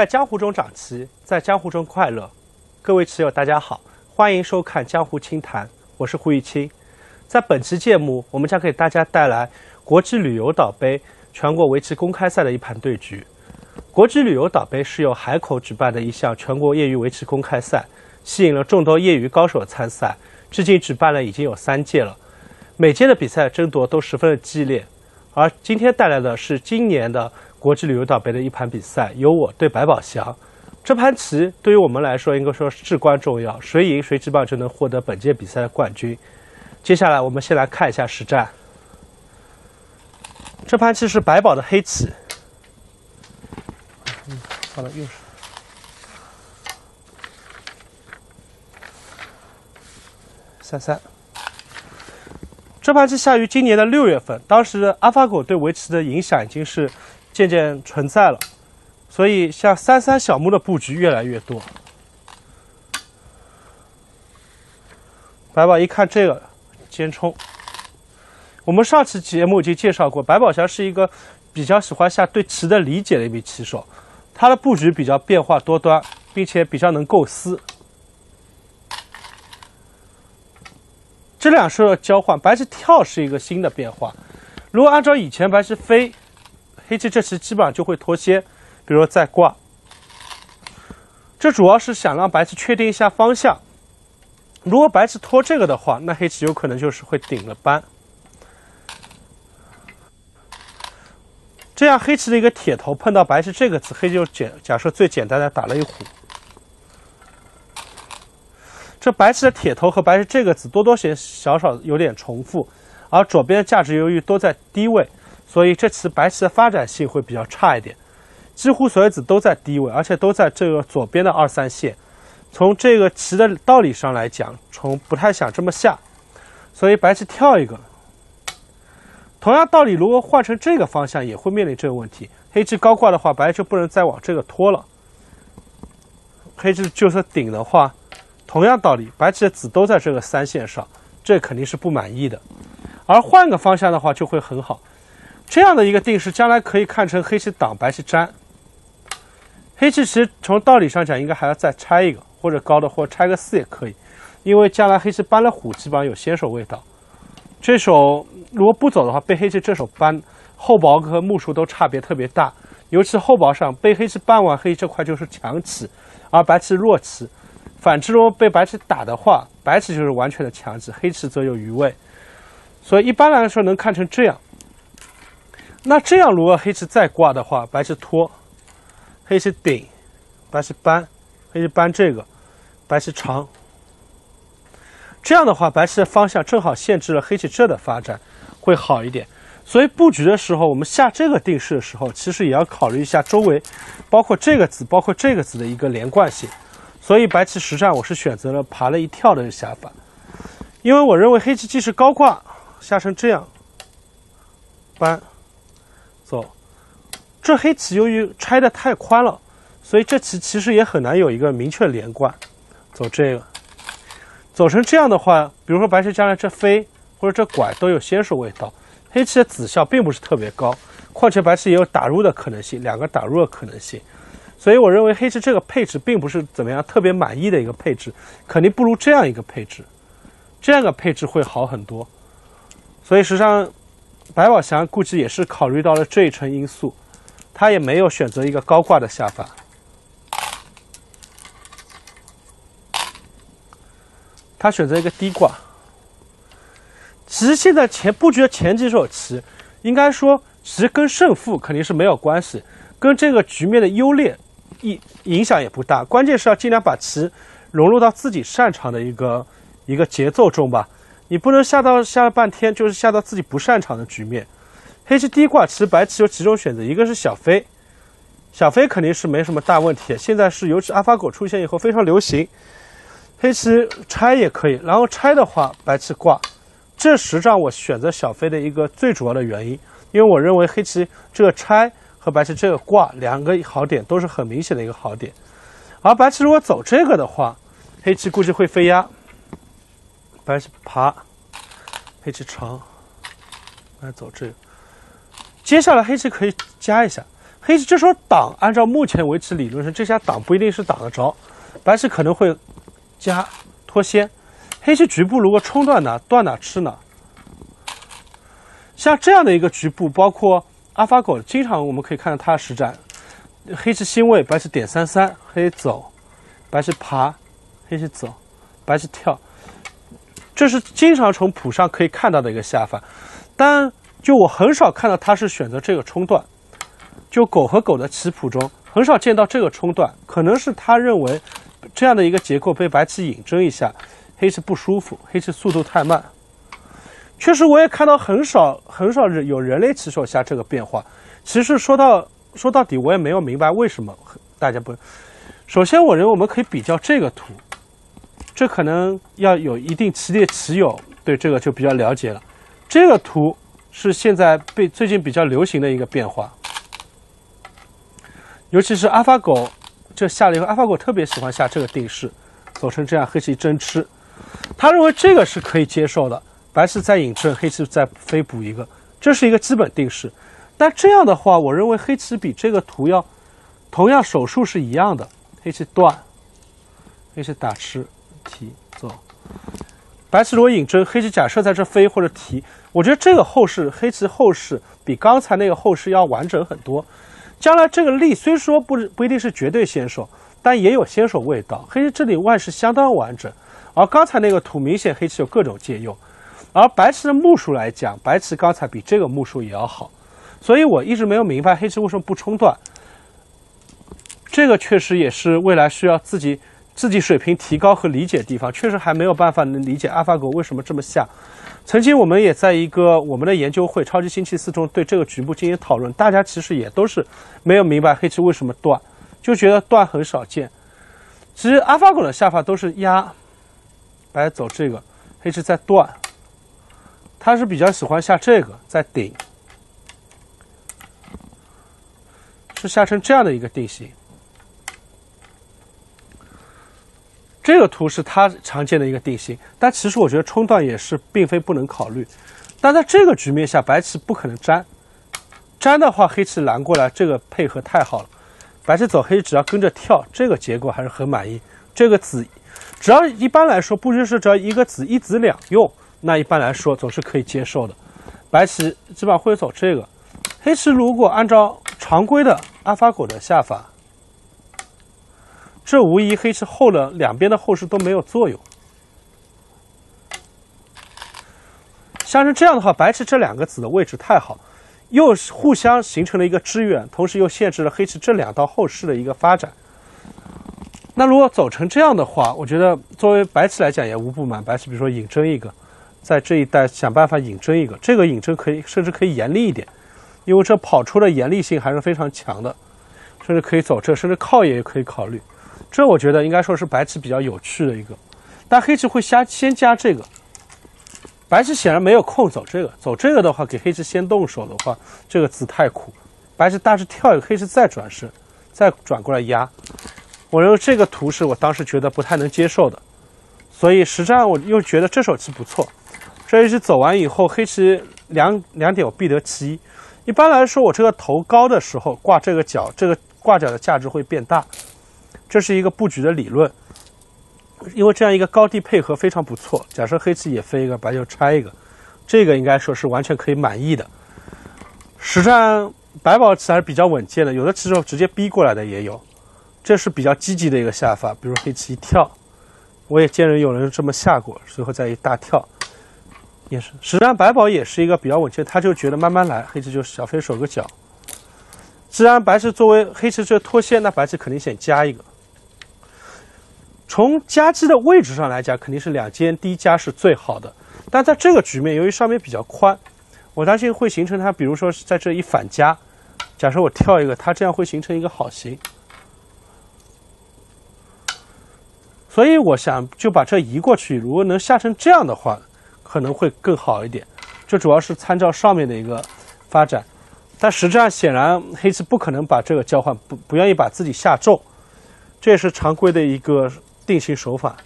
在江湖中长齐，在江湖中快乐。各位棋友，大家好，欢迎收看《江湖清谈》，我是胡玉清。在本期节目，我们将给大家带来国际旅游岛杯全国围棋公开赛的一盘对局。国际旅游岛杯是由海口举办的一项全国业余围棋公开赛，吸引了众多业余高手参赛，至今举办了已经有三届了。每届的比赛争夺都十分的激烈，而今天带来的是今年的。国际旅游岛杯的一盘比赛，由我对白宝祥。这盘棋对于我们来说，应该说至关重要，谁赢谁基本上就能获得本届比赛的冠军。接下来，我们先来看一下实战。这盘棋是白宝的黑棋，嗯，放到右手。三三。这盘棋下于今年的六月份，当时阿法狗对围棋的影响已经是。渐渐存在了，所以像三三小目的布局越来越多。白宝一看这个尖冲，我们上期节目已经介绍过，白宝祥是一个比较喜欢下对棋的理解的一名棋手，他的布局比较变化多端，并且比较能构思。这两手的交换，白棋跳是一个新的变化，如果按照以前白棋飞。黑棋这棋基本上就会脱先，比如说再挂，这主要是想让白棋确定一下方向。如果白棋拖这个的话，那黑棋有可能就是会顶了扳。这样黑棋的一个铁头碰到白棋这个子，黑就简假设最简单的打了一虎。这白棋的铁头和白棋这个子多多少少有点重复，而左边的价值由于都在低位。所以这次白棋的发展性会比较差一点，几乎所有子都在低位，而且都在这个左边的二三线。从这个棋的道理上来讲，从不太想这么下，所以白棋跳一个。同样道理，如果换成这个方向，也会面临这个问题。黑棋高挂的话，白就不能再往这个拖了。黑棋就是顶的话，同样道理，白棋的子都在这个三线上，这肯定是不满意的。而换个方向的话，就会很好。这样的一个定式，将来可以看成黑棋挡，白棋粘。黑棋其实从道理上讲，应该还要再拆一个，或者高的，或拆个四也可以，因为将来黑棋搬了虎，基本上有先手味道。这手如果不走的话，被黑棋这手搬后薄和目数都差别特别大，尤其后薄上被黑棋搬完，黑这块就是强棋，而白棋弱棋。反之，如果被白棋打的话，白棋就是完全的强棋，黑棋则有余味。所以一般来说，能看成这样。那这样，如果黑棋再挂的话，白棋拖，黑棋顶，白棋搬，黑棋搬这个，白棋长。这样的话，白棋的方向正好限制了黑棋这的发展，会好一点。所以布局的时候，我们下这个定式的时候，其实也要考虑一下周围，包括这个子，包括这个子的一个连贯性。所以白棋实战，我是选择了爬了一跳的下法，因为我认为黑棋即使高挂下成这样，搬。走，这黑棋由于拆的太宽了，所以这棋其实也很难有一个明确连贯。走这个，走成这样的话，比如说白棋将来这飞或者这拐都有先手味道，黑棋的子效并不是特别高。况且白棋也有打入的可能性，两个打入的可能性，所以我认为黑棋这个配置并不是怎么样特别满意的一个配置，肯定不如这样一个配置，这样的配置会好很多。所以实际上。白宝祥估计也是考虑到了这一层因素，他也没有选择一个高挂的下法，他选择一个低挂。其实现在前布局的前几手棋，应该说其实跟胜负肯定是没有关系，跟这个局面的优劣影影响也不大。关键是要尽量把棋融入到自己擅长的一个一个节奏中吧。你不能下到下了半天，就是下到自己不擅长的局面。黑棋低挂，其实白棋有几种选择，一个是小飞，小飞肯定是没什么大问题。现在是尤其阿法狗出现以后非常流行。黑棋拆也可以，然后拆的话，白棋挂，这实际上我选择小飞的一个最主要的原因，因为我认为黑棋这个拆和白棋这个挂两个好点都是很明显的一个好点。而白棋如果走这个的话，黑棋估计会飞压。白棋爬，黑棋长，来走这个。接下来黑棋可以加一下，黑棋这时候挡，按照目前为止理论上，这下挡不一定是挡得着，白棋可能会加脱先。黑棋局部如果冲断哪，断哪吃哪。像这样的一个局部，包括阿法狗，经常我们可以看到它的实战，黑棋星位，白棋点三三，黑走，白棋爬，黑棋走，白棋跳，这是经常从谱上可以看到的一个下法，但就我很少看到他是选择这个冲断。就狗和狗的棋谱中，很少见到这个冲断，可能是他认为这样的一个结构被白棋引针一下，黑棋不舒服，黑棋速度太慢。确实，我也看到很少很少人有人类棋手下这个变化。其实说到说到底，我也没有明白为什么大家不。首先，我认为我们可以比较这个图，这可能要有一定棋列棋友对这个就比较了解了。这个图是现在被最近比较流行的一个变化。尤其是阿法狗，这下了以后，阿法狗特别喜欢下这个定式，走成这样，黑棋真吃。他认为这个是可以接受的，白棋再引阵，黑棋再飞补一个，这是一个基本定式。但这样的话，我认为黑棋比这个图要，同样手数是一样的，黑棋断，黑棋打吃提走，白棋如果引针，黑棋假设在这飞或者提，我觉得这个后势黑棋后势比刚才那个后势要完整很多。将来这个力虽说不不一定是绝对先手，但也有先手味道。黑棋这里万是相当完整，而刚才那个图明显黑棋有各种借用，而白棋的目数来讲，白棋刚才比这个目数也要好，所以我一直没有明白黑棋为什么不冲断。这个确实也是未来需要自己自己水平提高和理解的地方，确实还没有办法能理解阿法狗为什么这么下。曾经我们也在一个我们的研究会《超级星期四》中对这个局部进行讨论，大家其实也都是没有明白黑棋为什么断，就觉得断很少见。其实阿法狗的下法都是压，白走这个，黑棋在断，他是比较喜欢下这个在顶，是下成这样的一个定型。这个图是他常见的一个定型，但其实我觉得冲断也是并非不能考虑。但在这个局面下，白棋不可能粘，粘的话黑棋拦过来，这个配合太好了。白棋走黑，只要跟着跳，这个结果还是很满意。这个子，只要一般来说布局是只要一个子一子两用，那一般来说总是可以接受的。白棋基本上会走这个，黑棋如果按照常规的阿法狗的下法。这无疑黑棋后的两边的后势都没有作用。像是这样的话，白棋这两个子的位置太好，又互相形成了一个支援，同时又限制了黑棋这两道后势的一个发展。那如果走成这样的话，我觉得作为白棋来讲也无不满。白棋比如说引针一个，在这一带想办法引针一个，这个引针可以甚至可以严厉一点，因为这跑出的严厉性还是非常强的，甚至可以走这，甚至靠也可以考虑。这我觉得应该说是白棋比较有趣的一个，但黑棋会先先加这个，白棋显然没有空走这个，走这个的话给黑棋先动手的话，这个子太苦，白棋大致跳一个，黑棋再转身，再转过来压，我认为这个图是我当时觉得不太能接受的，所以实战我又觉得这手棋不错，这一棋走完以后，黑棋两两点我必得其一，一般来说我这个头高的时候挂这个角，这个挂角的价值会变大。这是一个布局的理论，因为这样一个高低配合非常不错。假设黑棋也飞一个，白就拆一个，这个应该说是完全可以满意的。实战白宝棋还是比较稳健的，有的棋手直接逼过来的也有，这是比较积极的一个下法。比如黑棋一跳，我也见人有人这么下过，随后再一大跳，也是。实战白宝也是一个比较稳健，他就觉得慢慢来，黑棋就小飞守个角。既然白棋作为黑棋这脱先，那白棋肯定先加一个。从夹击的位置上来讲，肯定是两间低夹是最好的。但在这个局面，由于上面比较宽，我担心会形成它，比如说是在这一反夹。假设我跳一个，它这样会形成一个好形。所以我想就把这移过去。如果能下成这样的话，可能会更好一点。这主要是参照上面的一个发展。但实际上，显然黑棋不可能把这个交换，不不愿意把自己下重。这也是常规的一个。定型手法，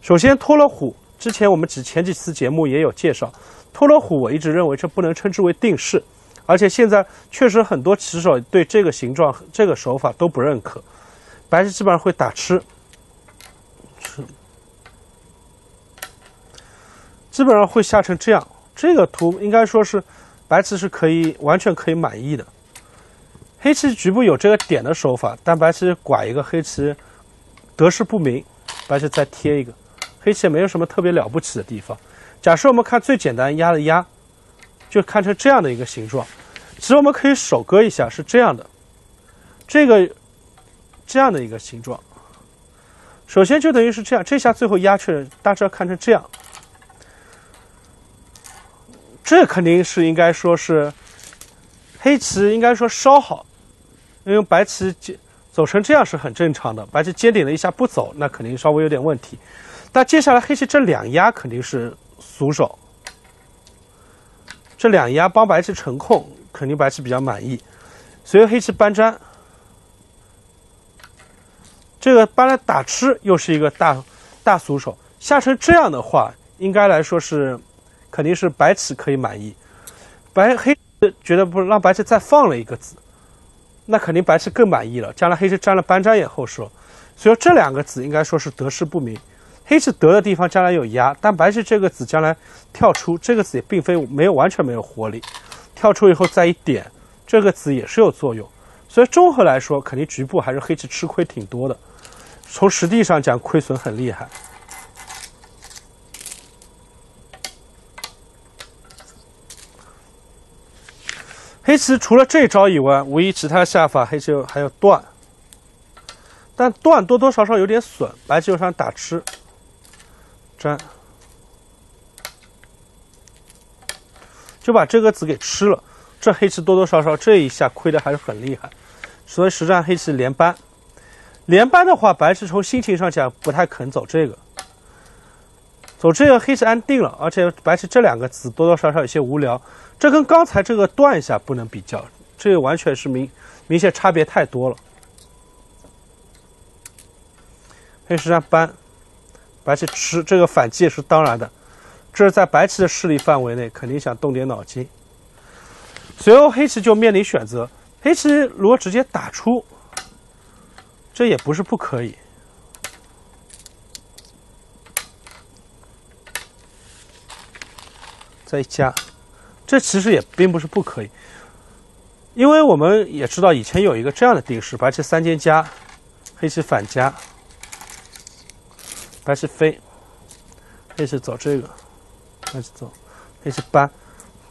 首先托了虎。之前我们几前几次节目也有介绍，托了虎，我一直认为这不能称之为定式，而且现在确实很多棋手对这个形状、这个手法都不认可，白棋基本上会打，吃，基本上会下成这样。这个图应该说是白棋是可以完全可以满意的。黑棋局部有这个点的手法，但白棋拐一个黑棋得失不明，白棋再贴一个，黑棋也没有什么特别了不起的地方。假设我们看最简单压的压，就看成这样的一个形状。其实我们可以手割一下，是这样的，这个这样的一个形状。首先就等于是这样，这下最后压去，大致要看成这样。这肯定是应该说是黑棋应该说稍好。因为白棋走成这样是很正常的，白棋尖顶了一下不走，那肯定稍微有点问题。但接下来黑棋这两压肯定是俗手，这两压帮白棋成空，肯定白棋比较满意。随后黑棋搬粘，这个搬来打吃又是一个大大俗手，下成这样的话，应该来说是肯定是白棋可以满意。白黑觉得不让白棋再放了一个子。那肯定白棋更满意了，将来黑棋粘了搬粘也后手，所以这两个子应该说是得失不明。黑棋得的地方将来有压，但白棋这个子将来跳出，这个子也并非没有完全没有活力，跳出以后再一点，这个子也是有作用。所以综合来说，肯定局部还是黑棋吃亏挺多的，从实地上讲亏损很厉害。黑棋除了这招以外，无疑其他下法黑棋还有断，但断多多少少有点损。白棋又想打吃，粘，就把这个子给吃了。这黑棋多多少少这一下亏的还是很厉害，所以实战黑棋连扳。连扳的话，白棋从心情上讲不太肯走这个，走这个黑棋安定了，而且白棋这两个子多多少少有些无聊。这跟刚才这个断一下不能比较，这完全是明明显差别太多了。黑石山搬，白棋吃这个反击也是当然的，这是在白棋的势力范围内，肯定想动点脑筋。随后黑棋就面临选择，黑棋如果直接打出，这也不是不可以，再加。这其实也并不是不可以，因为我们也知道以前有一个这样的定式：白棋三间加，黑棋反加，白棋飞，黑棋走这个，白棋走，黑棋搬。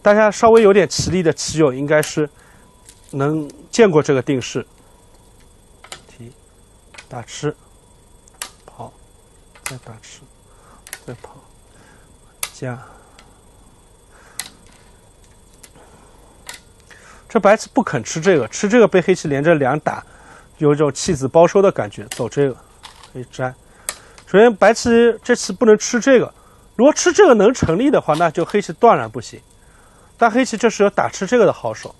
大家稍微有点棋力的棋友应该是能见过这个定式：提，打吃，跑，再打吃，再跑，加。这白棋不肯吃这个，吃这个被黑棋连着两打，有一种弃子包收的感觉。走这个，可以粘。首先白棋这棋不能吃这个，如果吃这个能成立的话，那就黑棋断然不行。但黑棋这是有打吃这个的好手。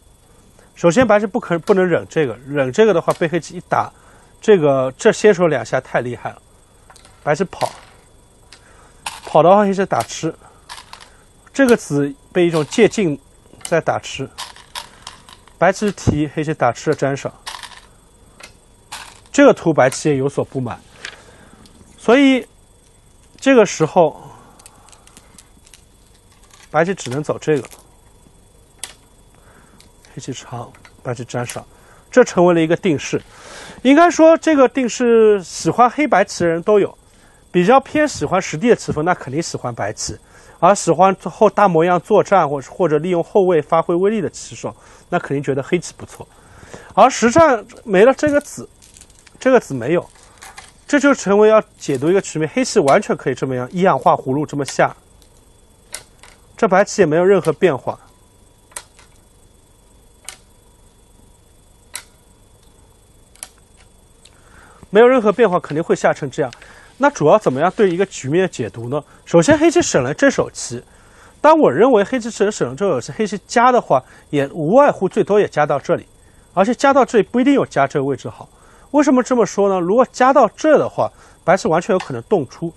首先白棋不肯不能忍这个，忍这个的话被黑棋一打，这个这先手两下太厉害了。白棋跑，跑的话黑棋打吃，这个子被一种借镜在打吃。白棋提，黑棋打吃了粘上，这个图白棋也有所不满，所以这个时候白棋只能走这个，黑棋长，白棋粘上，这成为了一个定式。应该说，这个定式喜欢黑白棋的人都有，比较偏喜欢实地的棋风，那肯定喜欢白棋。而喜欢后大模样作战，或或者利用后卫发挥威力的棋手，那肯定觉得黑棋不错。而实战没了这个子，这个子没有，这就成为要解读一个局面，黑棋完全可以这么样一氧化葫芦这么下，这白棋也没有任何变化，没有任何变化，肯定会下成这样。那主要怎么样对一个局面解读呢？首先，黑棋省了这手棋，但我认为黑棋省省了这手棋，黑棋加的话也无外乎最多也加到这里，而且加到这里不一定有加这个位置好。为什么这么说呢？如果加到这的话，白棋完全有可能动出，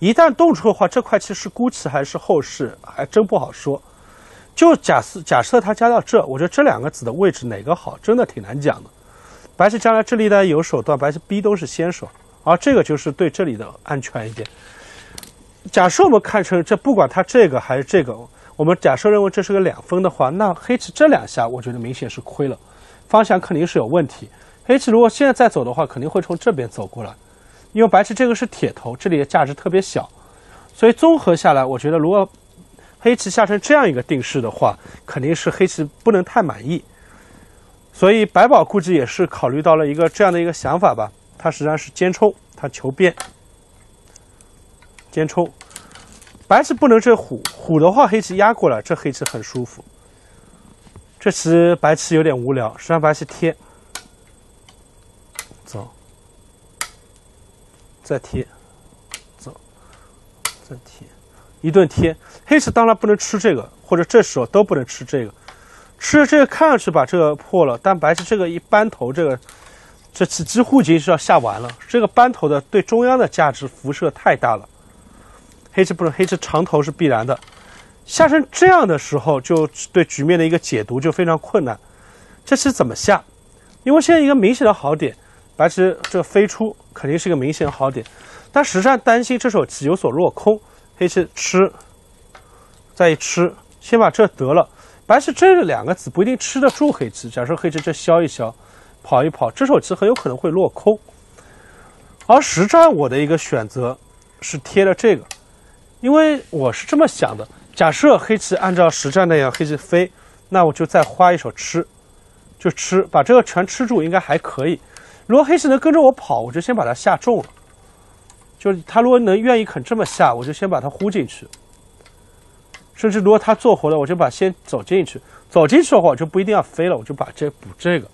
一旦动出的话，这块棋是孤棋还是后势，还真不好说。就假设假设他加到这，我觉得这两个子的位置哪个好，真的挺难讲的。白棋将来这里呢有手段，白棋 B 都是先手，而这个就是对这里的安全一点。假设我们看成这，不管它这个还是这个，我们假设认为这是个两分的话，那黑棋这两下我觉得明显是亏了，方向肯定是有问题。黑棋如果现在再走的话，肯定会从这边走过来，因为白棋这个是铁头，这里的价值特别小，所以综合下来，我觉得如果黑棋下成这样一个定式的话，肯定是黑棋不能太满意。所以白宝估计也是考虑到了一个这样的一个想法吧，他实际上是尖冲，他求变，尖冲，白棋不能这虎，虎的话黑棋压过来，这黑棋很舒服。这棋白棋有点无聊，实际上白棋贴。走，再贴，走，再贴，一顿贴。黑棋当然不能吃这个，或者这时候都不能吃这个。吃这个看上去把这个破了，但白棋这个一扳头，这个这棋几乎已经是要下完了。这个扳头的对中央的价值辐射太大了，黑棋不能，黑棋长头是必然的。下成这样的时候，就对局面的一个解读就非常困难。这棋怎么下？因为现在一个明显的好点。白棋这飞出肯定是一个明显好点，但实战担心这手棋有所落空，黑棋吃，再一吃，先把这得了。白棋这两个子不一定吃得住黑棋，假设黑棋这消一消，跑一跑，这手棋很有可能会落空。而实战我的一个选择是贴了这个，因为我是这么想的：假设黑棋按照实战那样黑棋飞，那我就再花一手吃，就吃，把这个全吃住，应该还可以。如果黑棋能跟着我跑，我就先把它下中了。就是他如果能愿意肯这么下，我就先把它呼进去。甚至如果他做活了，我就把先走进去。走进去的话，我就不一定要飞了，我就把这补这个。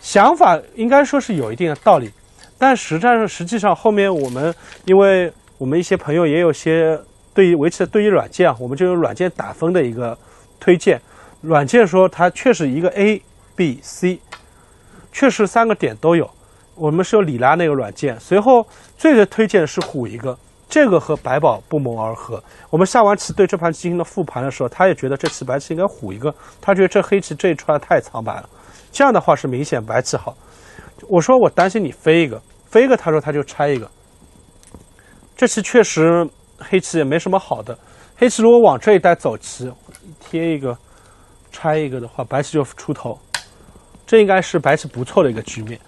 想法应该说是有一定的道理，但实际上实际上后面我们，因为我们一些朋友也有些对于围棋的对于软件，我们就用软件打分的一个推荐。软件说它确实一个 A、B、C。确实三个点都有，我们是有里拉那个软件。随后最最推荐是虎一个，这个和白宝不谋而合。我们下完棋对这盘棋进行了复盘的时候，他也觉得这棋白棋应该虎一个，他觉得这黑棋这一串太苍白了。这样的话是明显白棋好。我说我担心你飞一个，飞一个，他说他就拆一个。这棋确实黑棋也没什么好的，黑棋如果往这一带走棋，贴一个，拆一个的话，白棋就出头。这应该是白棋不错的一个局面。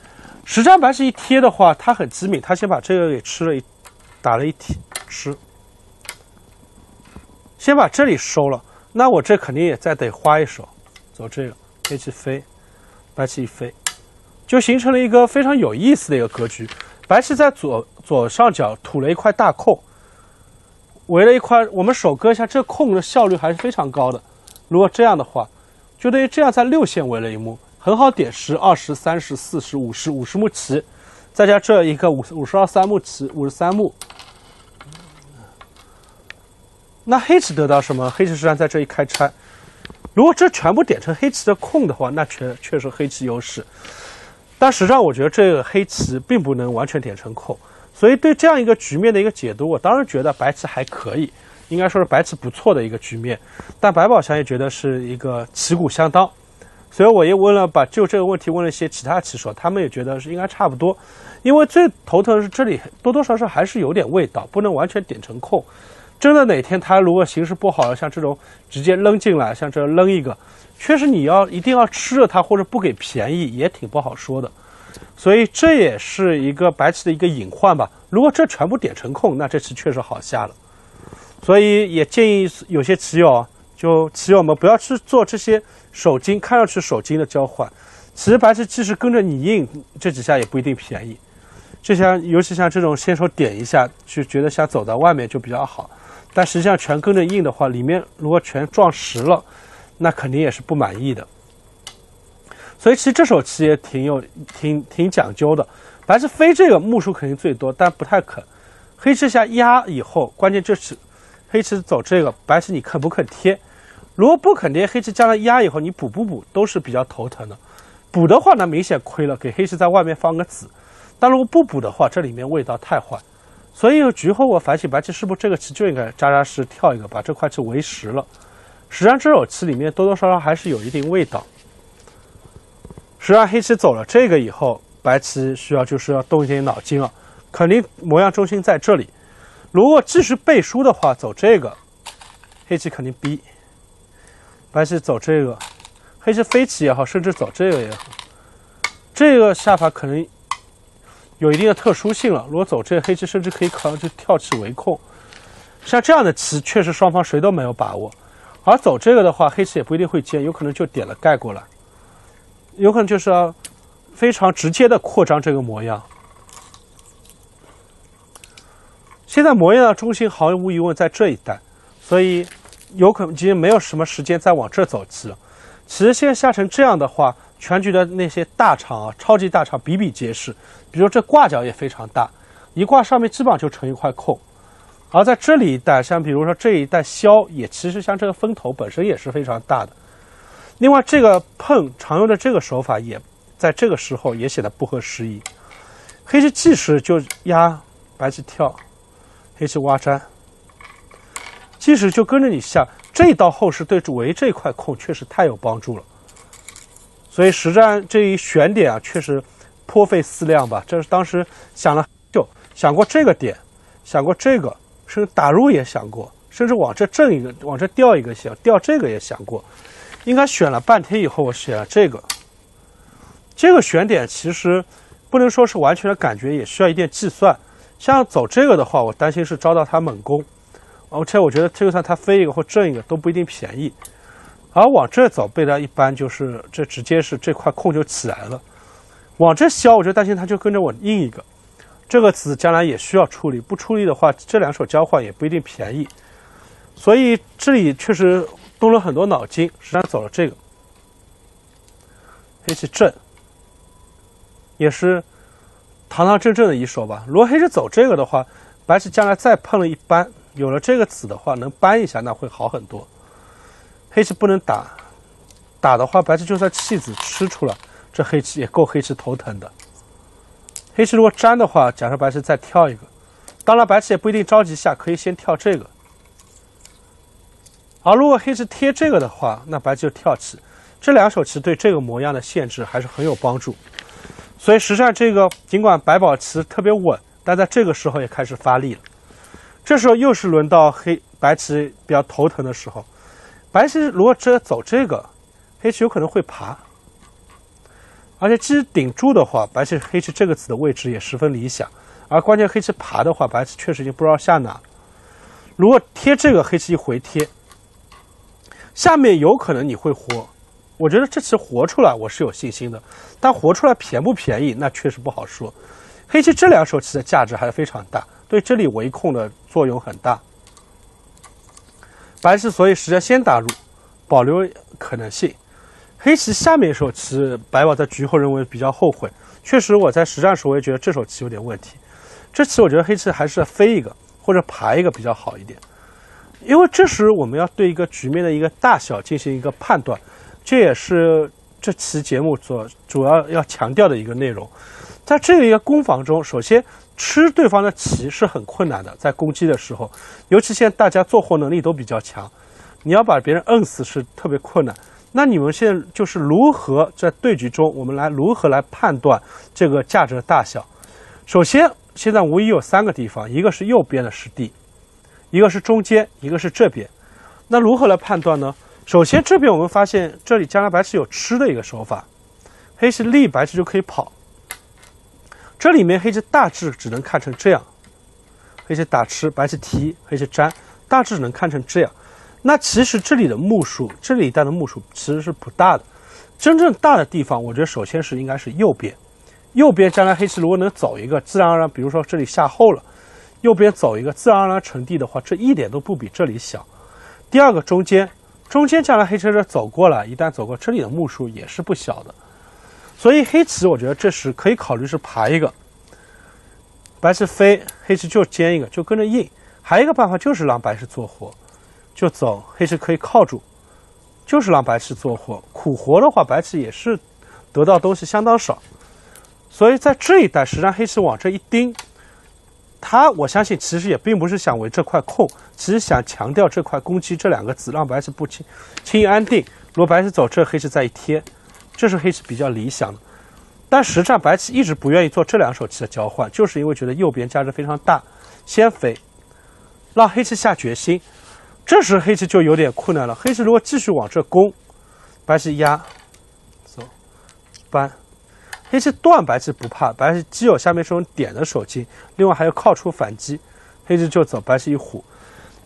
实战白棋一贴的话，他很机敏，他先把这个给吃了一，打了一贴吃，先把这里收了。那我这肯定也再得花一手，走这个黑棋飞，白棋一飞，就形成了一个非常有意思的一个格局。白棋在左左上角吐了一块大空，围了一块。我们手割一下，这空的效率还是非常高的。如果这样的话，就等于这样在六线围了一目。很好点十、二十、三十、四十、五十、五十目棋，再加这一个五五十二三目棋，五十三目。那黑棋得到什么？黑棋实际上在这一开拆，如果这全部点成黑棋的空的话，那确确实黑棋优势。但实际上，我觉得这个黑棋并不能完全点成空，所以对这样一个局面的一个解读，我当然觉得白棋还可以，应该说是白棋不错的一个局面。但白宝强也觉得是一个旗鼓相当。所以我也问了，把就这个问题问了一些其他棋手，他们也觉得是应该差不多。因为最头疼的是这里多多少少还是有点味道，不能完全点成空。真的哪天他如果形势不好了，像这种直接扔进来，像这扔一个，确实你要一定要吃了它或者不给便宜，也挺不好说的。所以这也是一个白棋的一个隐患吧。如果这全部点成空，那这棋确实好下了。所以也建议有些棋友，就棋友们不要去做这些。手筋看上去手筋的交换，其实白棋即使跟着你硬，这几下也不一定便宜。就像尤其像这种先手点一下，就觉得想走到外面就比较好，但实际上全跟着硬的话，里面如果全撞实了，那肯定也是不满意的。所以其实这手棋也挺有、挺挺讲究的。白棋飞这个目数肯定最多，但不太肯。黑棋下压以后，关键这是黑棋走这个，白棋你肯不肯贴？如果不肯贴黑棋将来压以后，你补不补都是比较头疼的。补的话，那明显亏了，给黑棋在外面放个子。但如果不补的话，这里面味道太坏。所以局后我反省白棋是不是这个棋就应该扎扎实跳一个，把这块棋围实了。实际上这手棋里面多多少少还是有一定味道。实际上黑棋走了这个以后，白棋需要就是要动一点脑筋了，肯定模样中心在这里。如果继续背书的话，走这个，黑棋肯定逼。白棋走这个，黑棋飞棋也好，甚至走这个也好，这个下法可能有一定的特殊性了。如果走这个，黑棋甚至可以考虑去跳棋围控。像这样的棋，确实双方谁都没有把握。而走这个的话，黑棋也不一定会接，有可能就点了盖过来，有可能就是非常直接的扩张这个模样。现在模样的中心毫无疑问在这一带，所以有可能已经没有什么时间再往这走棋了。其实现在下成这样的话，全局的那些大场啊，超级大场比比皆是。比如这挂角也非常大，一挂上面基本上就成一块空。而在这里一带，像比如说这一带削，也其实像这个风头本身也是非常大的。另外，这个碰常用的这个手法，也在这个时候也显得不合时宜。黑棋即使就压，白棋跳，黑棋挖粘，即使就跟着你下，这道后势对围这块空确实太有帮助了。所以实战这一选点啊，确实颇费思量吧。这是当时想了就想过这个点，想过这个。甚至打入也想过，甚至往这正一个，往这调一个想调这个也想过，应该选了半天以后，我选了这个。这个选点其实不能说是完全的感觉，也需要一点计算。像走这个的话，我担心是招到他猛攻，而且我觉得就算他飞一个或正一个都不一定便宜。而往这走，被他一般就是这直接是这块空就起来了。往这消，我就担心他就跟着我硬一个。这个子将来也需要处理，不处理的话，这两手交换也不一定便宜。所以这里确实动了很多脑筋，实际上走了这个黑棋正，也是堂堂正正的一手吧。如果黑棋走这个的话，白棋将来再碰了一扳，有了这个子的话，能扳一下，那会好很多。黑棋不能打，打的话，白棋就算弃子吃出来，这黑棋也够黑棋头疼的。黑棋如果粘的话，假设白棋再跳一个，当然白棋也不一定着急下，可以先跳这个。而如果黑棋贴这个的话，那白棋就跳棋。这两手棋对这个模样的限制还是很有帮助。所以实战这个尽管白宝棋特别稳，但在这个时候也开始发力了。这时候又是轮到黑白棋比较头疼的时候。白棋如果这走这个，黑棋有可能会爬。而且其实顶住的话，白棋黑棋这个子的位置也十分理想。而关键黑棋爬的话，白棋确实已经不知道下哪。如果贴这个黑棋一回贴，下面有可能你会活。我觉得这棋活出来我是有信心的，但活出来便不便宜那确实不好说。黑棋这两手棋的价值还是非常大，对这里围控的作用很大。白棋所以实际上先打入，保留可能性。黑棋下面一手棋，白宝在局后认为比较后悔。确实，我在实战时我也觉得这手棋有点问题。这棋我觉得黑棋还是飞一个或者爬一个比较好一点，因为这时我们要对一个局面的一个大小进行一个判断，这也是这期节目所主要要强调的一个内容。在这一个攻防中，首先吃对方的棋是很困难的，在攻击的时候，尤其现在大家做活能力都比较强，你要把别人摁死是特别困难。那你们现在就是如何在对局中，我们来如何来判断这个价值的大小？首先，现在无疑有三个地方，一个是右边的实地，一个是中间，一个是这边。那如何来判断呢？首先，这边我们发现这里将来白棋有吃的一个手法，黑棋立，白棋就可以跑。这里面黑棋大致只能看成这样，黑棋打吃，白棋提，黑棋粘，大致能看成这样。那其实这里的目数，这里一带的目数其实是不大的。真正大的地方，我觉得首先是应该是右边。右边将来黑棋如果能走一个，自然而然，比如说这里下后了，右边走一个，自然而然成地的话，这一点都不比这里小。第二个中间，中间将来黑车车走过来，一旦走过这里的目数也是不小的。所以黑棋我觉得这时可以考虑是爬一个，白棋飞，黑棋就尖一个，就跟着硬。还有一个办法就是让白棋做活。就走黑棋可以靠住，就是让白棋做活。苦活的话，白棋也是得到东西相当少。所以在这一带，实际上黑棋往这一盯，他我相信其实也并不是想为这块空，其实想强调这块攻击这两个子，让白棋不轻轻易安定。如果白棋走这，黑棋再一贴，这是黑棋比较理想的。但实战白棋一直不愿意做这两手棋的交换，就是因为觉得右边价值非常大，先飞，让黑棋下决心。这时黑棋就有点困难了。黑棋如果继续往这攻，白棋压，走，搬，黑棋断白棋不怕，白棋既有下面这种点的手劲，另外还有靠出反击，黑棋就走，白棋一虎。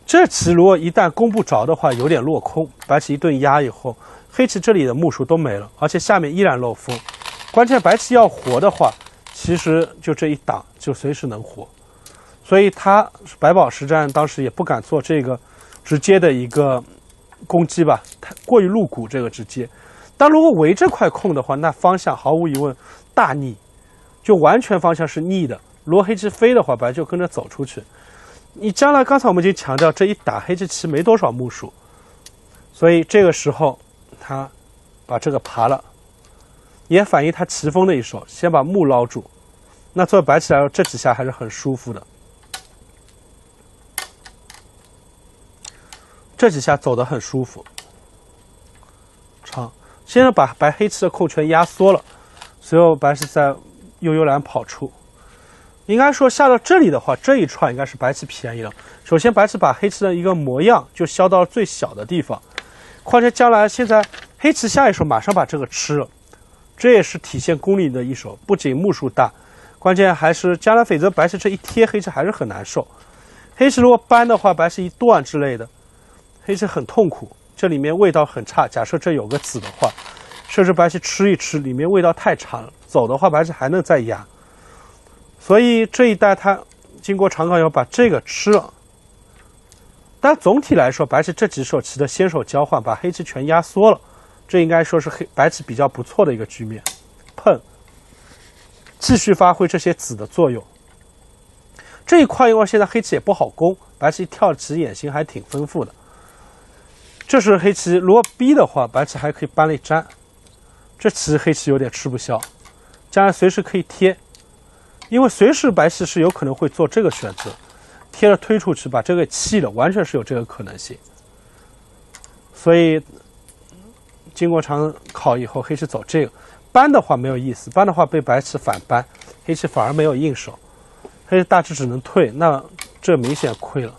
这棋如果一旦攻不着的话，有点落空。白棋一顿压以后，黑棋这里的目数都没了，而且下面依然漏风。关键白棋要活的话，其实就这一挡就随时能活。所以他白宝实战当时也不敢做这个。直接的一个攻击吧，太过于露骨。这个直接，但如果围这块空的话，那方向毫无疑问大逆，就完全方向是逆的。如果黑棋飞的话，白就跟着走出去。你将来刚才我们已经强调，这一打黑棋棋没多少目数，所以这个时候他把这个爬了，也反映他棋风的一手，先把木捞住。那作为白棋来说，这几下还是很舒服的。这几下走得很舒服，长，先是把白黑棋的空圈压缩了，随后白棋在悠悠然跑出。应该说下到这里的话，这一串应该是白棋便宜了。首先，白棋把黑棋的一个模样就削到了最小的地方，况且将来现在黑棋下一手马上把这个吃了，这也是体现功力的一手。不仅目数大，关键还是将来否则白棋这一贴黑棋还是很难受。黑棋如果搬的话，白棋一断之类的。黑棋很痛苦，这里面味道很差。假设这有个子的话，设置白棋吃一吃，里面味道太差了。走的话，白棋还能再压。所以这一代他经过长考以后把这个吃了。但总体来说，白棋这几手棋的先手交换把黑棋全压缩了，这应该说是黑白棋比较不错的一个局面。碰，继续发挥这些子的作用。这一块因为现在黑棋也不好攻，白棋跳棋眼形还挺丰富的。这是黑棋，如果逼的话，白棋还可以搬了一粘。这棋黑棋有点吃不消，将来随时可以贴，因为随时白棋是有可能会做这个选择，贴着推出去把这个气了，完全是有这个可能性。所以经过长考以后，黑棋走这个搬的话没有意思，搬的话被白棋反搬，黑棋反而没有应手，黑棋大致只能退，那这明显亏了。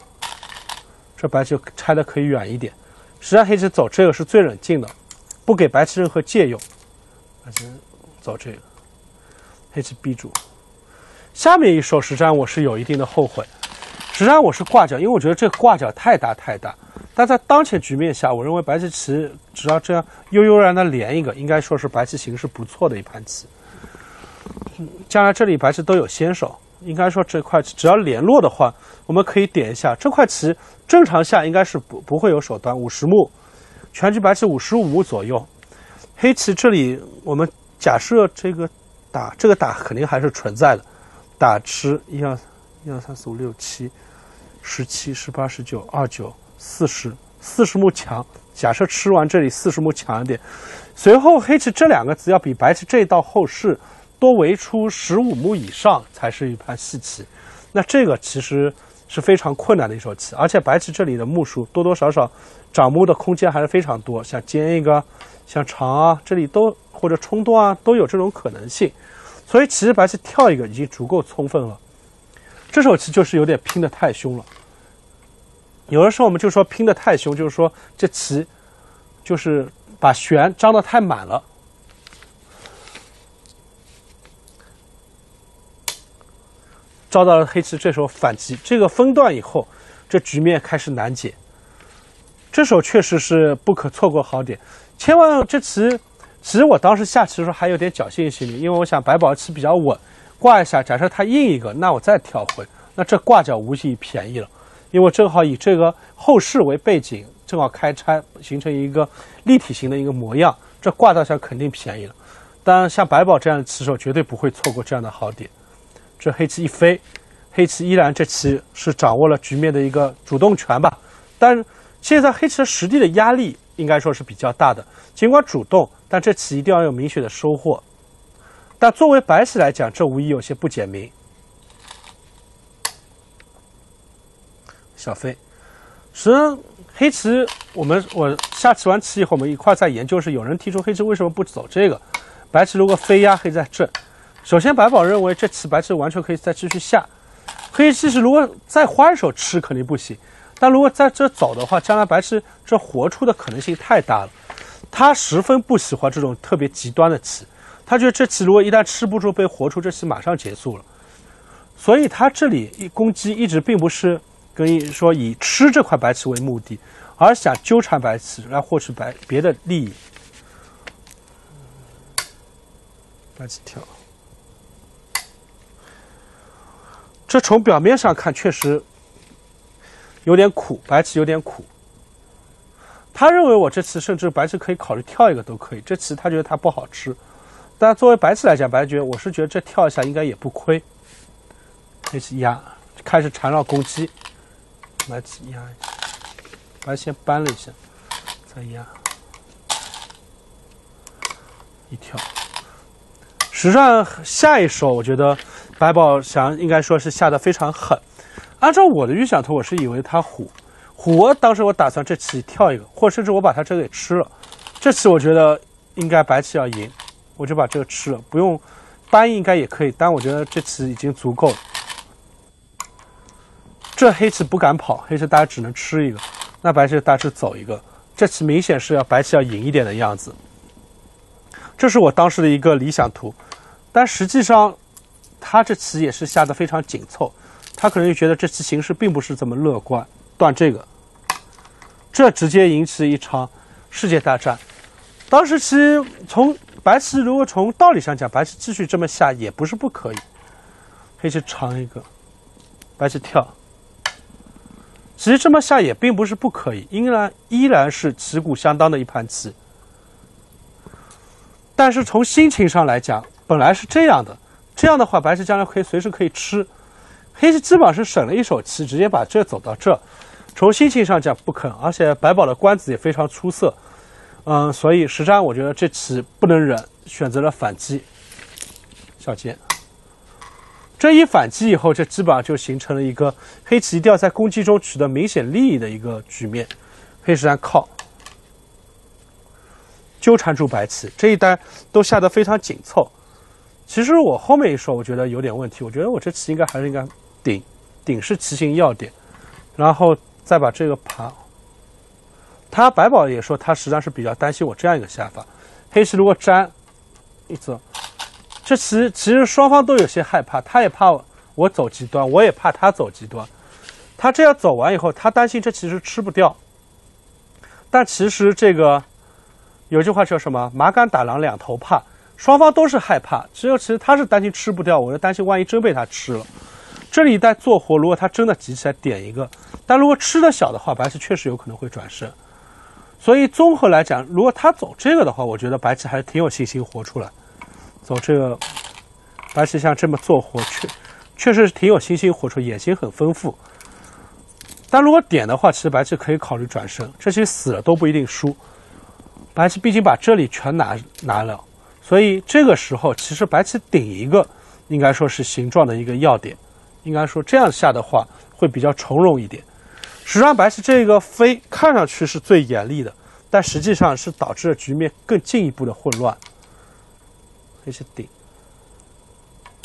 这白棋拆的可以远一点。实际上黑棋走这个是最冷静的，不给白棋任何借用。白棋走这个，黑棋逼住。下面一手实战我是有一定的后悔，实际上我是挂角，因为我觉得这个挂角太大太大。但在当前局面下，我认为白棋棋只要这样悠悠然的连一个，应该说是白棋形势不错的一盘棋。将来这里白棋都有先手。应该说这块只要联络的话，我们可以点一下这块棋。正常下应该是不不会有手段，五十目，全局白棋五十五左右。黑棋这里我们假设这个打这个打肯定还是存在的，打吃一二一二三四五六七，十七十八十九二九四十四十目强。假设吃完这里四十目强一点，随后黑棋这两个子要比白棋这一道后势。多围出十五目以上才是一盘细棋，那这个其实是非常困难的一手棋，而且白棋这里的目数多多少少长目的空间还是非常多，像尖一个，像长啊，这里都或者冲多啊，都有这种可能性，所以其实白棋跳一个已经足够充分了。这手棋就是有点拼的太凶了，有的时候我们就说拼的太凶，就是说这棋就是把旋张的太满了。遭到了黑棋这时候反击，这个分段以后，这局面开始难解。这手确实是不可错过好点，千万这棋，其实我当时下棋的时候还有点侥幸心理，因为我想白宝棋比较稳，挂一下，假设他硬一个，那我再跳回，那这挂角无疑便宜了，因为正好以这个后势为背景，正好开拆形成一个立体型的一个模样，这挂到下肯定便宜了。当然，像白宝这样的棋手绝对不会错过这样的好点。这黑棋一飞，黑棋依然这棋是掌握了局面的一个主动权吧。但现在黑棋的实地的压力应该说是比较大的。尽管主动，但这棋一定要有明显的收获。但作为白棋来讲，这无疑有些不简明。小飞。实际上，黑棋我们我下棋完棋以后，我们一块在研究是有人提出黑棋为什么不走这个？白棋如果飞压黑在这，首先白宝认为这棋白棋完全可以再继续下。黑棋是如果再花一手吃肯定不行，但如果在这走的话，将来白棋这活出的可能性太大了。他十分不喜欢这种特别极端的棋，他觉得这棋如果一旦吃不住被活出，这棋马上结束了。所以他这里一攻击一直并不是跟你说以吃这块白棋为目的，而想纠缠白棋来获取白别的利益。白棋跳。这从表面上看确实有点苦，白棋有点苦。他认为我这棋甚至白棋可以考虑跳一个都可以，这棋他觉得他不好吃。但作为白棋来讲，白棋觉得我是觉得这跳一下应该也不亏。黑棋压，开始缠绕攻击，白棋压，白先搬了一下，再压，一跳。实际上下一手我觉得。白宝祥应该说是下的非常狠。按照我的预想图，我是以为他虎，虎。当时我打算这棋跳一个，或甚至我把他这个给吃了。这棋我觉得应该白棋要赢，我就把这个吃了，不用搬应该也可以。但我觉得这棋已经足够了。这黑棋不敢跑，黑棋大家只能吃一个，那白棋大致走一个。这棋明显是要白棋要赢一点的样子。这是我当时的一个理想图，但实际上。他这棋也是下的非常紧凑，他可能就觉得这棋形势并不是这么乐观，断这个，这直接引起一场世界大战。当时棋从白棋如果从道理上讲，白棋继续这么下也不是不可以，黑棋长一个，白棋跳，其实这么下也并不是不可以，依然依然是旗鼓相当的一盘棋。但是从心情上来讲，本来是这样的。这样的话，白棋将来可以随时可以吃，黑棋基本上是省了一手棋，直接把这走到这。从心情上讲不肯，而且白宝的官子也非常出色，嗯，所以实战我觉得这棋不能忍，选择了反击。小尖，这一反击以后，这基本上就形成了一个黑棋一定要在攻击中取得明显利益的一个局面。黑实战靠，纠缠住白棋，这一单都下得非常紧凑。其实我后面一说，我觉得有点问题。我觉得我这棋应该还是应该顶，顶是棋形要点，然后再把这个爬。他白宝也说，他实际上是比较担心我这样一个下法。黑棋如果粘一走，这棋其实双方都有些害怕，他也怕我走极端，我也怕他走极端。他这样走完以后，他担心这棋是吃不掉。但其实这个有句话叫什么？马杆打狼，两头怕。双方都是害怕，只有其实他是担心吃不掉，我是担心万一真被他吃了。这里一带做活，如果他真的急起来点一个，但如果吃的小的话，白棋确实有可能会转身。所以综合来讲，如果他走这个的话，我觉得白棋还是挺有信心活出来。走这个，白棋像这么做活，确确实是挺有信心活出，野心很丰富。但如果点的话，其实白棋可以考虑转身，这些死了都不一定输。白棋毕竟把这里全拿拿了。所以这个时候，其实白棋顶一个，应该说是形状的一个要点。应该说这样下的话，会比较从容一点。实际上，白棋这个飞看上去是最严厉的，但实际上是导致了局面更进一步的混乱。黑棋顶，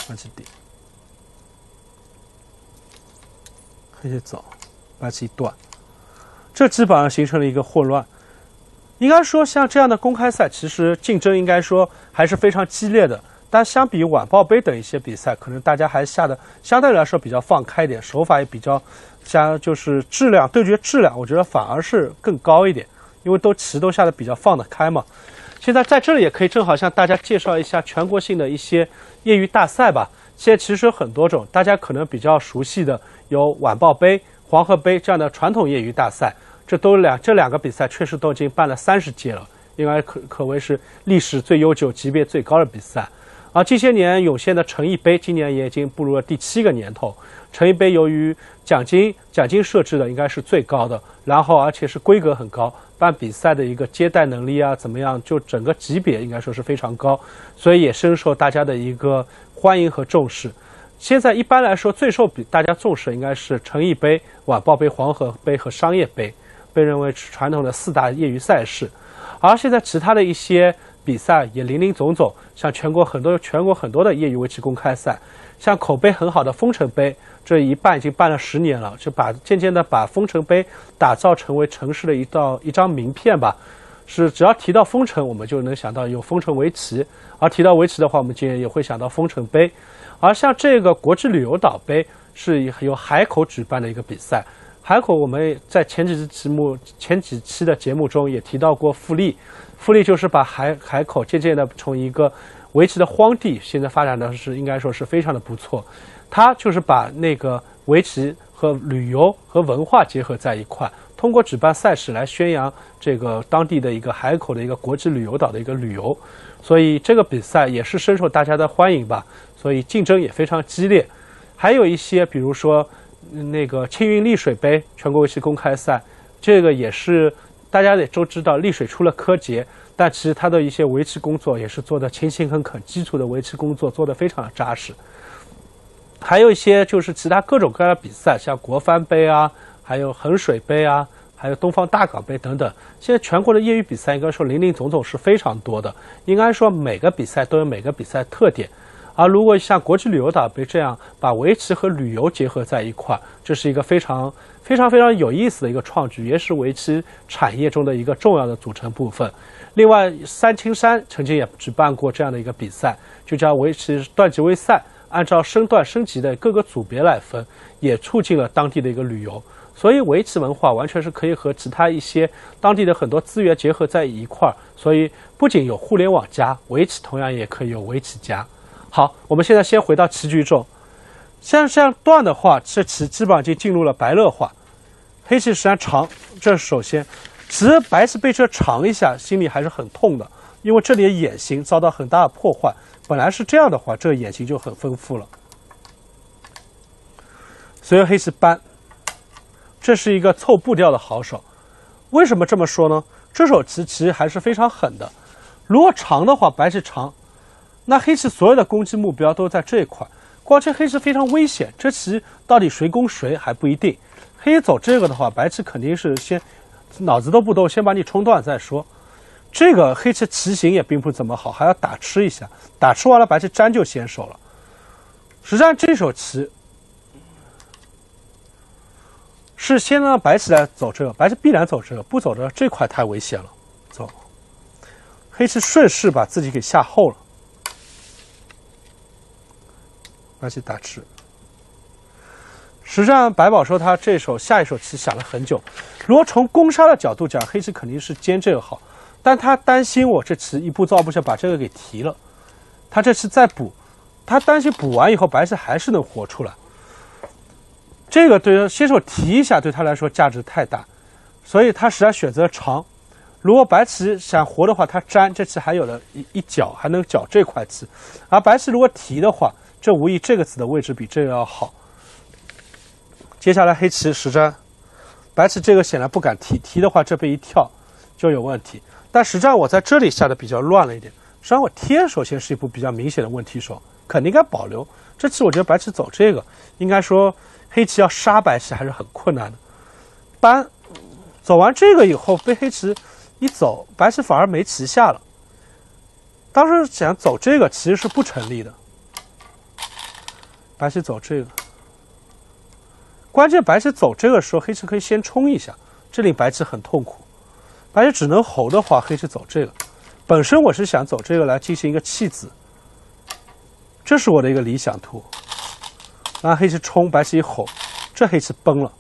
白棋顶，黑棋走，白棋断，这基本上形成了一个混乱。应该说，像这样的公开赛，其实竞争应该说还是非常激烈的。但相比晚报杯等一些比赛，可能大家还下的相对来说比较放开一点，手法也比较，加就是质量对决质量，我觉得反而是更高一点，因为都棋都下的比较放得开嘛。现在在这里也可以正好向大家介绍一下全国性的一些业余大赛吧。现在其实有很多种，大家可能比较熟悉的有晚报杯、黄河杯这样的传统业余大赛。这都两这两个比赛确实都已经办了三十届了，应该可可谓是历史最悠久、级别最高的比赛。而近些年涌现的诚意杯，今年也已经步入了第七个年头。诚意杯由于奖金奖金设置的应该是最高的，然后而且是规格很高，办比赛的一个接待能力啊怎么样，就整个级别应该说是非常高，所以也深受大家的一个欢迎和重视。现在一般来说最受比大家重视的应该是诚毅杯、晚报杯、黄河杯和商业杯，被认为是传统的四大业余赛事。而现在其他的一些比赛也林林总总，像全国很多全国很多的业余围棋公开赛，像口碑很好的丰城杯，这一办已经办了十年了，就把渐渐的把丰城杯打造成为城市的一道一张名片吧。是只要提到丰城，我们就能想到有丰城围棋；而提到围棋的话，我们今天也会想到丰城杯。而像这个国际旅游岛杯是由海口举办的一个比赛，海口我们在前几期节目前几期的节目中也提到过富力，富力就是把海海口渐渐的从一个围棋的荒地，现在发展的是应该说是非常的不错，它就是把那个围棋和旅游和文化结合在一块，通过举办赛事来宣扬这个当地的一个海口的一个国际旅游岛的一个旅游，所以这个比赛也是深受大家的欢迎吧。所以竞争也非常激烈，还有一些，比如说那个青云丽水杯全国围棋公开赛，这个也是大家也都知道，丽水出了柯洁，但其实他的一些围棋工作也是做的勤勤恳恳，基础的围棋工作做得非常扎实。还有一些就是其他各种各样的比赛，像国帆杯啊，还有衡水杯啊，还有东方大港杯等等。现在全国的业余比赛应该说林林总总是非常多的，应该说每个比赛都有每个比赛特点。而如果像国际旅游岛杯这样把围棋和旅游结合在一块，这是一个非常非常非常有意思的一个创举，也是围棋产业中的一个重要的组成部分。另外，三清山曾经也举办过这样的一个比赛，就叫围棋段级微赛，按照升段升级的各个组别来分，也促进了当地的一个旅游。所以，围棋文化完全是可以和其他一些当地的很多资源结合在一块儿。所以，不仅有互联网加围棋，同样也可以有围棋加。好，我们现在先回到棋局中，像这样断的话，这棋基本上就进入了白热化。黑棋实际上长，这是首先，其实白棋被这长一下，心里还是很痛的，因为这里的眼形遭到很大的破坏。本来是这样的话，这个眼形就很丰富了。所以黑棋搬，这是一个凑步调的好手。为什么这么说呢？这手棋其实还是非常狠的。如果长的话，白棋长。那黑棋所有的攻击目标都在这一块，光且黑棋非常危险，这棋到底谁攻谁还不一定。黑走这个的话，白棋肯定是先脑子都不动，先把你冲断再说。这个黑棋棋形也并不怎么好，还要打吃一下，打吃完了白棋粘就先手了。实际上这手棋是先让白棋来走这个，白棋必然走这个，不走这这块太危险了。走，黑棋顺势把自己给下后了。白棋打吃。实际上，白宝说他这手下一手棋想了很久。如果从攻杀的角度讲，黑棋肯定是尖这个好，但他担心我这棋一步造不下，把这个给提了。他这次再补，他担心补完以后白棋还是能活出来。这个对先手提一下对他来说价值太大，所以他实际上选择长。如果白棋想活的话，他粘这棋还有了一一角，还能角这块棋。而白棋如果提的话，这无疑这个子的位置比这个要好。接下来黑棋实战，白棋这个显然不敢提，提的话这边一跳就有问题。但实战我在这里下的比较乱了一点，实际上我贴首先是一步比较明显的问题手，肯定应该保留。这棋我觉得白棋走这个，应该说黑棋要杀白棋还是很困难的。搬走完这个以后，被黑棋一走，白棋反而没棋下了。当时想走这个其实是不成立的。白棋走这个，关键白棋走这个时候，黑棋可以先冲一下，这里白棋很痛苦。白棋只能猴的话，黑棋走这个。本身我是想走这个来进行一个弃子，这是我的一个理想图。然后黑棋冲，白棋一吼，这黑棋崩了。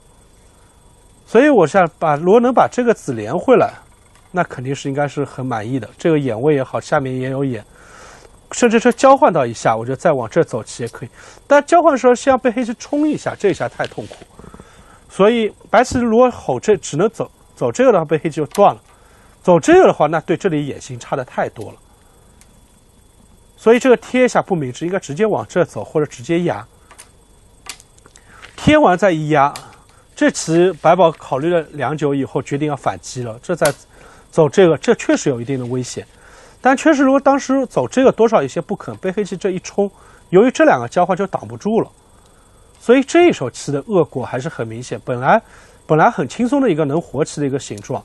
所以我想把，如果能把这个子连回来，那肯定是应该是很满意的。这个眼位也好，下面也有眼。甚至是交换到一下，我觉得再往这走棋也可以。但交换的时候先要被黑棋冲一下，这一下太痛苦。所以白棋如果吼这只能走走这个的话，被黑棋就断了。走这个的话，那对这里眼形差的太多了。所以这个贴一下不明智，应该直接往这走或者直接压。贴完再一压，这棋白宝考虑了良久以后，决定要反击了。这在走这个，这确实有一定的危险。但确实，如果当时走这个，多少有些不肯被黑棋这一冲，由于这两个交换就挡不住了，所以这一手棋的恶果还是很明显。本来本来很轻松的一个能活棋的一个形状，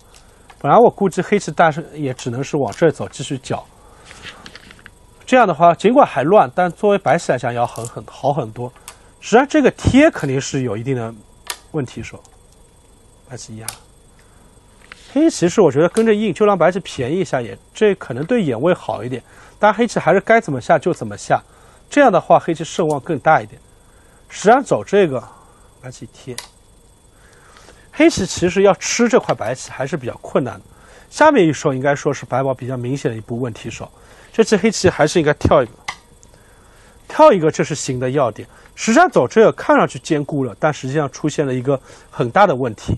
本来我估计黑棋但是也只能是往这走继续搅。这样的话，尽管还乱，但作为白棋来讲要很很好很多。实际上这个贴肯定是有一定的问题手，白棋压。黑棋是我觉得跟着硬，就让白棋便宜一下，也这可能对眼位好一点。但黑棋还是该怎么下就怎么下，这样的话黑棋胜望更大一点。实际上走这个白棋贴，黑棋其实要吃这块白棋还是比较困难的。下面一手应该说是白宝比较明显的一步问题手，这棋黑棋还是应该跳一个，跳一个这是行的要点。实际上走这个看上去坚固了，但实际上出现了一个很大的问题。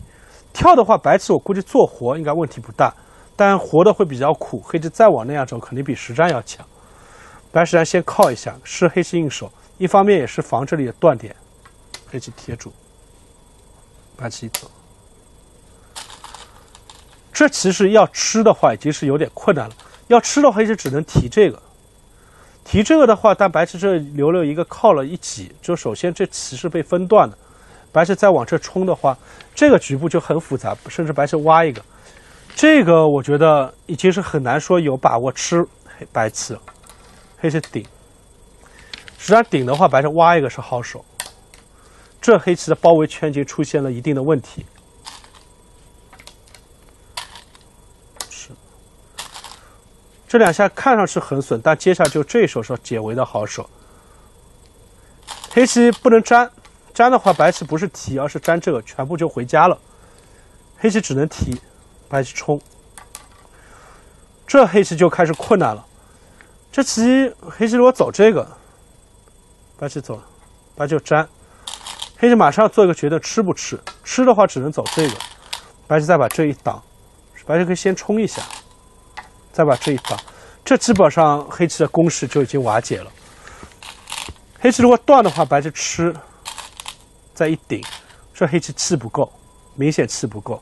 跳的话，白棋我估计做活应该问题不大，但活的会比较苦。黑棋再往那样走，肯定比实战要强。白实战先靠一下，是黑棋应手，一方面也是防这里的断点。黑棋贴住，白棋走。这其实要吃的话，已经是有点困难了。要吃的话，黑棋只能提这个。提这个的话，但白棋这留了一个靠了一挤，就首先这棋是被分断的。白棋再往这冲的话，这个局部就很复杂，甚至白棋挖一个，这个我觉得已经是很难说有把握吃黑白棋了。黑棋顶，实际上顶的话，白棋挖一个是好手。这黑棋的包围圈已经出现了一定的问题。是，这两下看上去很损，但接下来就这一手是解围的好手。黑棋不能粘。粘的话，白棋不是提，而是粘这个，全部就回家了。黑棋只能提，白棋冲，这黑棋就开始困难了。这棋黑棋如果走这个，白棋走，白棋就粘，黑棋马上做一个决定，吃不吃？吃的话只能走这个，白棋再把这一挡，白棋可以先冲一下，再把这一挡，这基本上黑棋的攻势就已经瓦解了。黑棋如果断的话，白棋吃。再一顶，这黑棋气不够，明显气不够。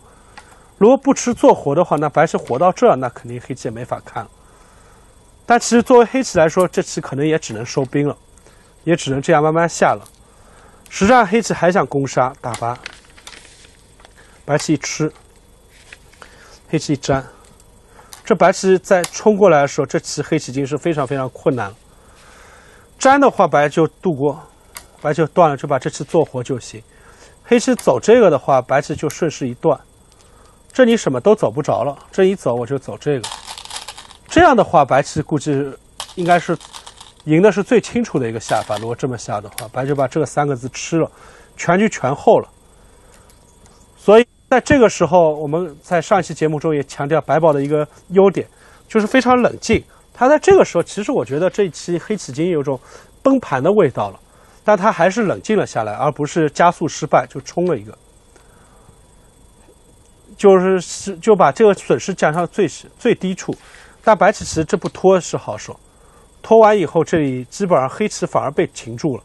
如果不吃做活的话，那白棋活到这，那肯定黑棋也没法看了。但其实作为黑棋来说，这棋可能也只能收兵了，也只能这样慢慢下了。实际上黑棋还想攻杀打八，白棋一吃，黑棋一粘，这白棋在冲过来的时候，这棋黑棋已经是非常非常困难了。粘的话，白就渡过。白棋断了，就把这棋做活就行。黑棋走这个的话，白棋就顺势一断，这你什么都走不着了。这一走，我就走这个。这样的话，白棋估计应该是赢的是最清楚的一个下法。如果这么下的话，白就把这个三个字吃了，全局全后了。所以在这个时候，我们在上一期节目中也强调白宝的一个优点，就是非常冷静。他在这个时候，其实我觉得这一期黑棋已经有种崩盘的味道了。但他还是冷静了下来，而不是加速失败就冲了一个，就是是就把这个损失降上最最低处。但白棋其实这不拖是好手，拖完以后这里基本上黑棋反而被擒住了。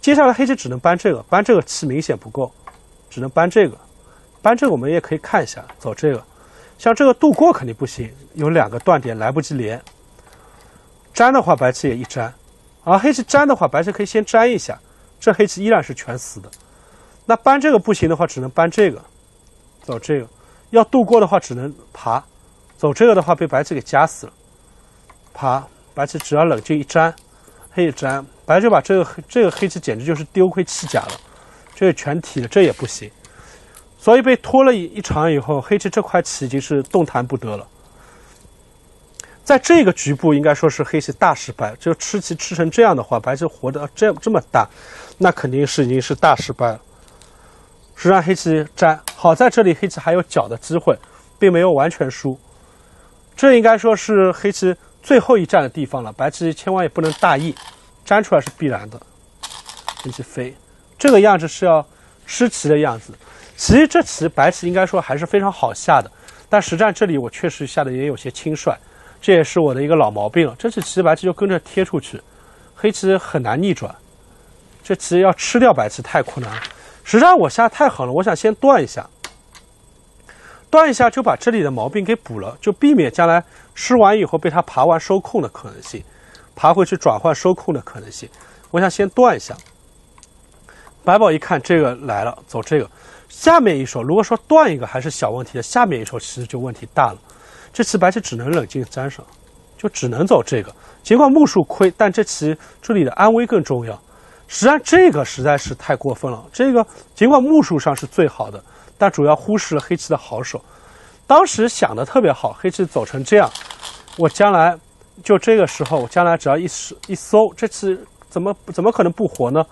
接下来黑棋只能搬这个，搬这个棋明显不够，只能搬这个，搬这个我们也可以看一下，走这个，像这个渡过肯定不行，有两个断点来不及连。粘的话，白棋也一粘。而黑棋粘的话，白棋可以先粘一下，这黑棋依然是全死的。那搬这个不行的话，只能搬这个，走这个。要渡过的话，只能爬，走这个的话被白棋给夹死了。爬，白棋只要冷静一粘，黑一粘，白就把这个这个黑棋简直就是丢盔弃甲了，这个全体的这也不行。所以被拖了一一场以后，黑棋这块棋已经是动弹不得了。在这个局部应该说是黑棋大失败，就吃棋吃成这样的话，白棋活得这这么大，那肯定是已经是大失败了。是让黑棋粘，好在这里黑棋还有角的机会，并没有完全输。这应该说是黑棋最后一站的地方了，白棋千万也不能大意，粘出来是必然的。黑棋飞，这个样子是要吃棋的样子。其实这棋白棋应该说还是非常好下的，但实战这里我确实下的也有些轻率。这也是我的一个老毛病了。这次棋白棋就跟着贴出去，黑棋很难逆转。这棋要吃掉白棋太困难。实际上我下太狠了，我想先断一下，断一下就把这里的毛病给补了，就避免将来吃完以后被他爬完收控的可能性，爬回去转换收控的可能性。我想先断一下。白宝一看这个来了，走这个，下面一手如果说断一个还是小问题的，下面一手其实就问题大了。这棋白棋只能冷静粘上，就只能走这个。尽管目数亏，但这棋这里的安危更重要。实际上这个实在是太过分了。这个尽管目数上是最好的，但主要忽视了黑棋的好手。当时想的特别好，黑棋走成这样，我将来就这个时候，我将来只要一搜一搜，这棋怎么怎么可能不活呢？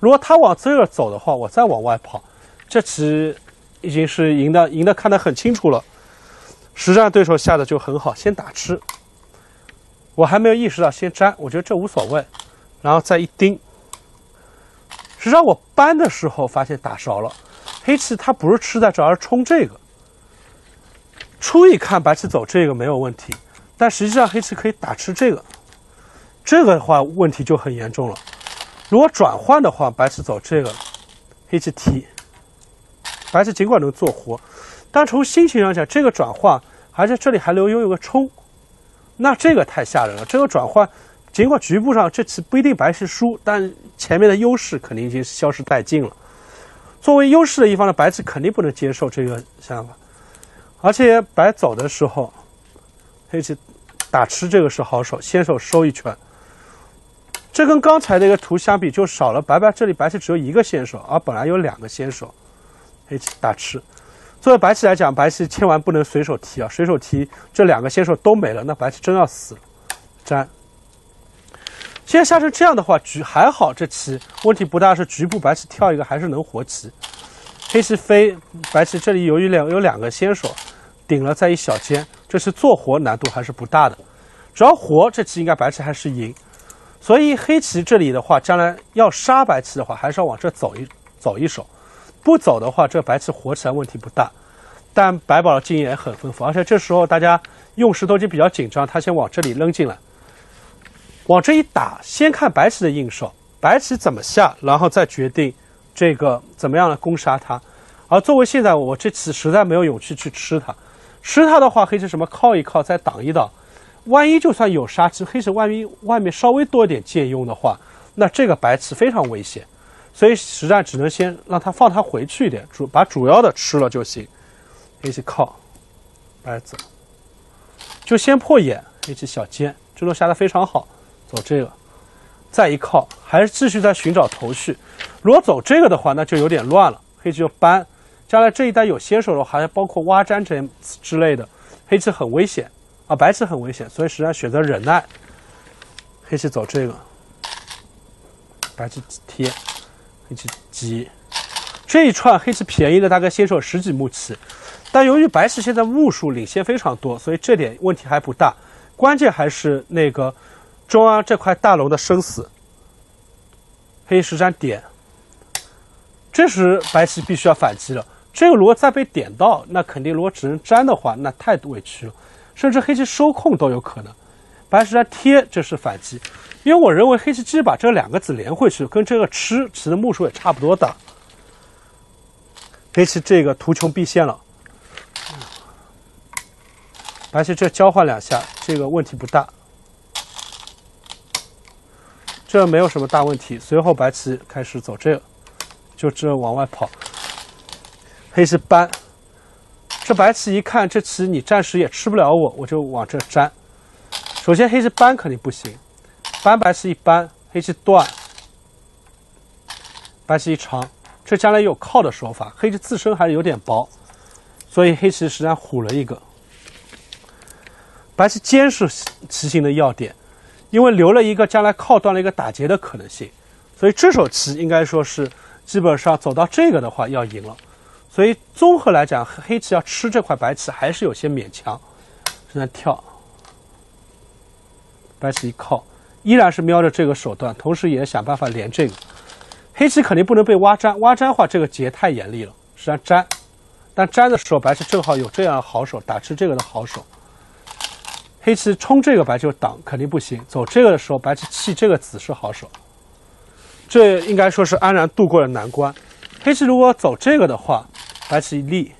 如果他往这个走的话，我再往外跑，这棋已经是赢的，赢的看得很清楚了。实战对手下的就很好，先打吃。我还没有意识到先粘，我觉得这无所谓，然后再一盯。实际上我搬的时候发现打着了，黑棋它不是吃在这，而是冲这个。初一看白棋走这个没有问题，但实际上黑棋可以打吃这个，这个的话问题就很严重了。如果转换的话，白棋走这个，黑棋提，白棋尽管能做活，但从心情上讲，这个转换还是这里还留拥有个冲，那这个太吓人了。这个转换，尽管局部上这棋不一定白棋输，但前面的优势肯定已经消失殆尽了。作为优势的一方呢，白棋肯定不能接受这个想法，而且白走的时候，黑棋打吃这个是好手，先手收一拳。这跟刚才那个图相比，就少了白白这里白棋只有一个先手，而本来有两个先手，黑棋打吃。作为白棋来讲，白棋千万不能随手提啊，随手提这两个先手都没了，那白棋真要死了。粘。现在下成这样的话，局还好，这棋问题不大，是局部白棋跳一个还是能活棋。黑棋飞，白棋这里由于两有两个先手顶了，在一小尖，这是做活难度还是不大的。只要活，这棋应该白棋还是赢。所以黑棋这里的话，将来要杀白棋的话，还是要往这走一走一手，不走的话，这白棋活起来问题不大。但白宝的经验也很丰富，而且这时候大家用石头就比较紧张，他先往这里扔进来，往这一打，先看白棋的应手，白棋怎么下，然后再决定这个怎么样来攻杀他。而作为现在我这棋实在没有勇气去吃它，吃它的话，黑棋什么靠一靠，再挡一挡。万一就算有杀棋，黑棋万一外面稍微多一点借用的话，那这个白棋非常危险，所以实战只能先让他放他回去一点，主把主要的吃了就行。黑棋靠，白子，就先破眼，黑棋小尖，这都下的非常好，走这个，再一靠，还是继续在寻找头绪。如果走这个的话，那就有点乱了，黑棋就搬，将来这一单有先手的话，还包括挖粘这之类的，黑棋很危险。啊，白棋很危险，所以实际上选择忍耐。黑棋走这个，白棋贴，黑棋急。这一串黑棋便宜了大概先手十几目棋，但由于白棋现在目数领先非常多，所以这点问题还不大。关键还是那个中央这块大龙的生死。黑十三点，这时白棋必须要反击了。这个如果再被点到，那肯定如果只能粘的话，那太委屈了。甚至黑棋收控都有可能，白棋来贴，这是反击，因为我认为黑棋即使把这两个子连回去，跟这个吃棋的目数也差不多大。黑棋这个图穷匕现了，白棋这交换两下，这个问题不大，这没有什么大问题。随后白棋开始走这个，就这往外跑，黑棋搬。这白棋一看，这棋你暂时也吃不了我，我就往这粘。首先黑棋搬肯定不行，搬白棋一搬，黑棋断，白棋一长，这将来有靠的说法。黑棋自身还是有点薄，所以黑棋实际上虎了一个。白棋尖是棋形的要点，因为留了一个将来靠断了一个打劫的可能性，所以这手棋应该说是基本上走到这个的话要赢了。所以综合来讲，黑棋要吃这块白棋还是有些勉强。现在跳，白棋一靠，依然是瞄着这个手段，同时也想办法连这个。黑棋肯定不能被挖粘，挖粘话这个劫太严厉了，实际上粘。但粘的时候，白棋正好有这样好手，打吃这个的好手。黑棋冲这个白就挡，肯定不行。走这个的时候，白棋弃这个子是好手。这应该说是安然度过了难关。黑棋如果走这个的话，白棋立，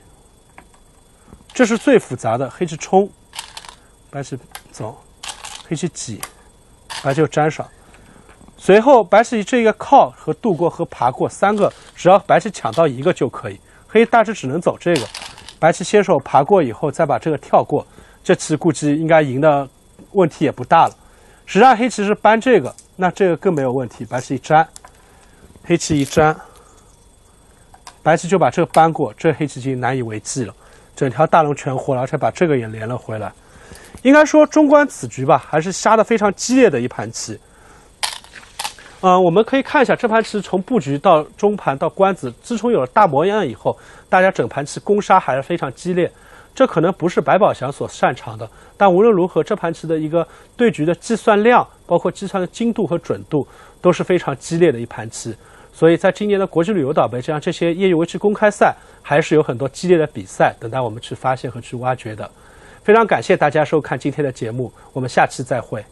这是最复杂的。黑棋冲，白棋走，黑棋挤，白棋粘上。随后白棋这个靠和渡过和爬过三个，只要白棋抢到一个就可以。黑大致只能走这个，白棋先手爬过以后再把这个跳过，这棋估计应该赢的问题也不大了。实际上黑棋是搬这个，那这个更没有问题。白棋一粘，黑棋一粘，白棋就把这个搬过，这黑棋已经难以为继了，整条大龙全活了，而且把这个也连了回来。应该说，中观此局吧，还是下的非常激烈的一盘棋。嗯，我们可以看一下这盘棋从布局到中盘到官子，自从有了大模样以后，大家整盘棋攻杀还是非常激烈。这可能不是白宝祥所擅长的，但无论如何，这盘棋的一个对局的计算量，包括计算的精度和准度，都是非常激烈的一盘棋。所以在今年的国际旅游岛杯这样这些业余围棋公开赛，还是有很多激烈的比赛等待我们去发现和去挖掘的。非常感谢大家收看今天的节目，我们下期再会。